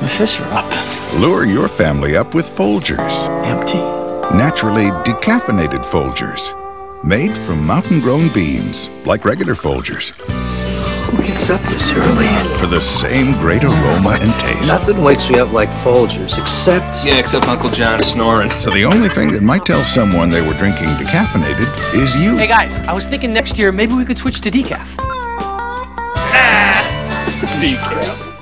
The fish are up. Lure your family up with Folgers. Empty. Naturally decaffeinated Folgers. Made from mountain grown beans, like regular Folgers. Who gets up this early? For the same great aroma and taste. Nothing wakes me up like Folgers, except. Yeah, except Uncle John snoring. So the only thing that might tell someone they were drinking decaffeinated is you. Hey guys, I was thinking next year maybe we could switch to decaf. Ah, Decaf.